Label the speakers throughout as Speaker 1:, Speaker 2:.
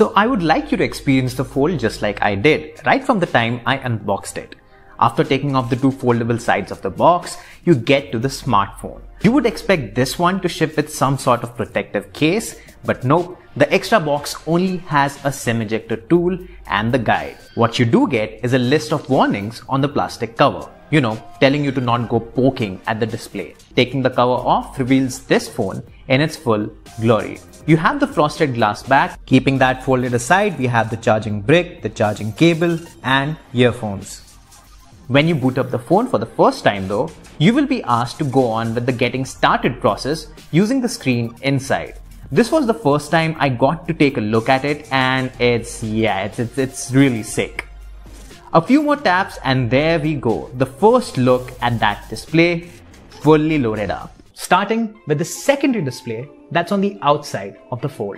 Speaker 1: So I would like you to experience the fold just like I did, right from the time I unboxed it. After taking off the two foldable sides of the box, you get to the smartphone. You would expect this one to ship with some sort of protective case, but nope, the extra box only has a SIM ejector tool and the guide. What you do get is a list of warnings on the plastic cover. You know, telling you to not go poking at the display. Taking the cover off reveals this phone in its full glory. You have the frosted glass back. Keeping that folded aside, we have the charging brick, the charging cable, and earphones. When you boot up the phone for the first time though, you will be asked to go on with the getting started process using the screen inside. This was the first time I got to take a look at it and it's, yeah, it's, it's, it's really sick. A few more taps and there we go. The first look at that display fully loaded up. Starting with the secondary display that's on the outside of the fold.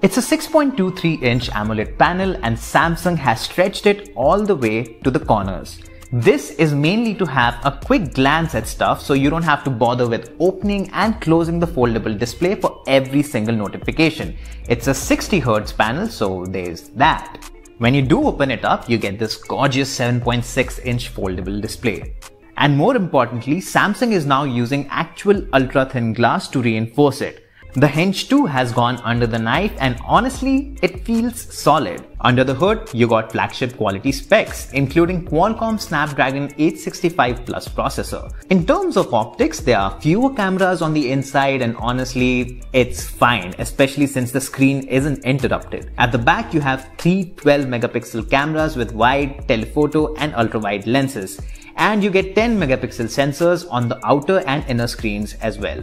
Speaker 1: It's a 6.23 inch AMOLED panel and Samsung has stretched it all the way to the corners. This is mainly to have a quick glance at stuff so you don't have to bother with opening and closing the foldable display for every single notification. It's a 60Hz panel so there's that. When you do open it up, you get this gorgeous 7.6 inch foldable display. And more importantly, Samsung is now using actual ultra thin glass to reinforce it. The hinge too has gone under the knife and honestly, it feels solid. Under the hood, you got flagship quality specs, including Qualcomm Snapdragon 865 Plus processor. In terms of optics, there are fewer cameras on the inside and honestly, it's fine, especially since the screen isn't interrupted. At the back, you have three 12 megapixel cameras with wide, telephoto and ultra wide lenses and you get 10 megapixel sensors on the outer and inner screens as well.